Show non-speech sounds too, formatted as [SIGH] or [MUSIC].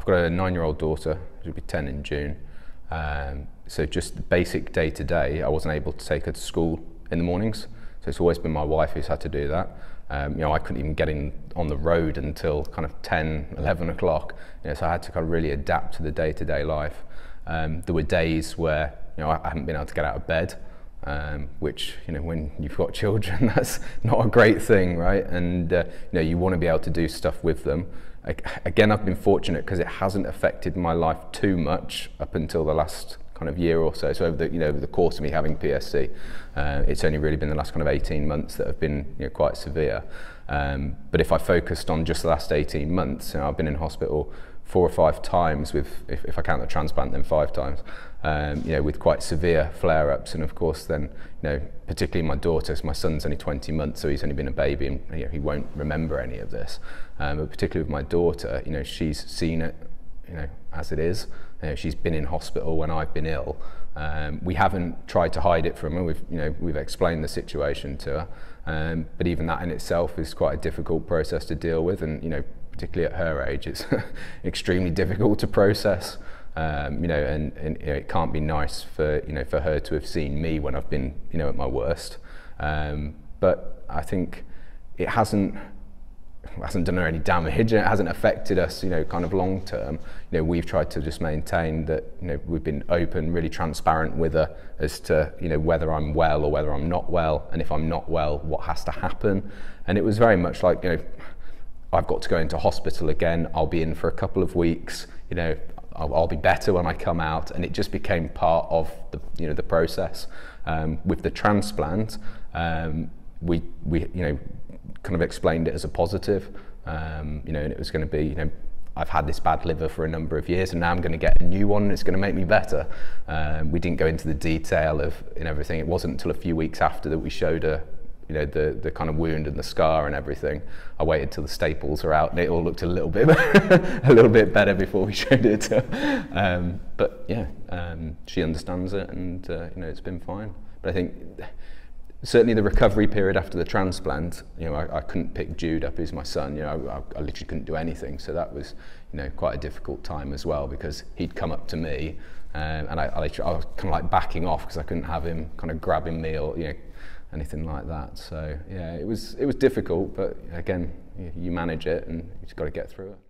I've got a nine-year-old daughter, she'll be 10 in June. Um, so just basic day to day, I wasn't able to take her to school in the mornings. So it's always been my wife who's had to do that. Um, you know, I couldn't even get in on the road until kind of 10, 11 o'clock. You know, so I had to kind of really adapt to the day-to-day life. Um, there were days where you know I hadn't been able to get out of bed, um, which you know when you've got children, [LAUGHS] that's not a great thing, right? And uh, you know you want to be able to do stuff with them. Again, I've been fortunate because it hasn't affected my life too much up until the last kind of year or so. So over the, you know, over the course of me having PSC, uh, it's only really been the last kind of 18 months that have been you know, quite severe. Um, but if I focused on just the last 18 months, you know, I've been in hospital four or five times with, if, if I count the transplant, then five times, um, you know, with quite severe flare-ups. And of course then, you know, particularly my daughter, so my son's only 20 months, so he's only been a baby and you know, he won't remember any of this. Um, but particularly with my daughter, you know, she's seen it, you know, as it is. You know, she's been in hospital when I've been ill. Um, we haven't tried to hide it from her. We've, you know, we've explained the situation to her. Um, but even that in itself is quite a difficult process to deal with. And, you know, particularly at her age, it's [LAUGHS] extremely difficult to process. Um, you know, and, and you know, it can't be nice for you know for her to have seen me when I've been you know at my worst. Um, but I think it hasn't hasn't done her any damage and it hasn't affected us, you know, kind of long term. You know, we've tried to just maintain that, you know, we've been open, really transparent with her as to, you know, whether I'm well or whether I'm not well, and if I'm not well, what has to happen. And it was very much like, you know, I've got to go into hospital again. I'll be in for a couple of weeks. You know, I'll, I'll be better when I come out, and it just became part of the you know the process. Um, with the transplant, um, we we you know kind of explained it as a positive. Um, you know, and it was going to be you know I've had this bad liver for a number of years and now I'm going to get a new one and it's going to make me better. Um, we didn't go into the detail of in everything. It wasn't until a few weeks after that we showed her you know, the, the kind of wound and the scar and everything. I waited till the staples are out and it all looked a little bit, [LAUGHS] a little bit better before we [LAUGHS] showed it to. Um, but yeah, um, she understands it and, uh, you know, it's been fine. But I think certainly the recovery period after the transplant, you know, I, I couldn't pick Jude up as my son, you know, I, I literally couldn't do anything. So that was, you know, quite a difficult time as well because he'd come up to me um, and I, I, I was kind of like backing off because I couldn't have him kind of grabbing me or, you know, anything like that. So yeah, it was it was difficult, but again, you, you manage it and you just got to get through it.